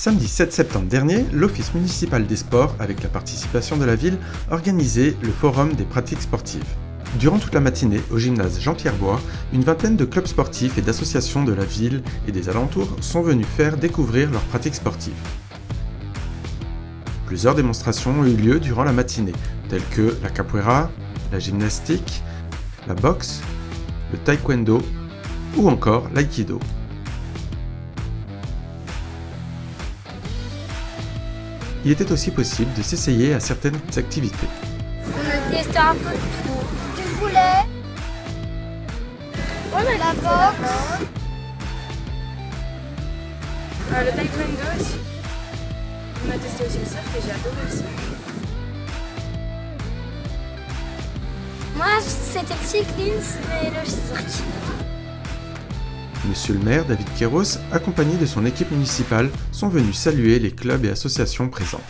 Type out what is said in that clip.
Samedi 7 septembre dernier, l'Office municipal des sports, avec la participation de la ville, organisait le Forum des pratiques sportives. Durant toute la matinée, au gymnase Jean-Pierre Bois, une vingtaine de clubs sportifs et d'associations de la ville et des alentours sont venus faire découvrir leurs pratiques sportives. Plusieurs démonstrations ont eu lieu durant la matinée, telles que la capoeira, la gymnastique, la boxe, le taekwondo ou encore l'aïkido. Il était aussi possible de s'essayer à certaines activités. On a testé un peu de tout. Du volet. On a la boxe. Euh, le taekwondo aussi. On a testé aussi le surf et j'ai adoré le surf. Moi, c'était le cyclisme et le. Monsieur le maire, David Kéros, accompagné de son équipe municipale, sont venus saluer les clubs et associations présents.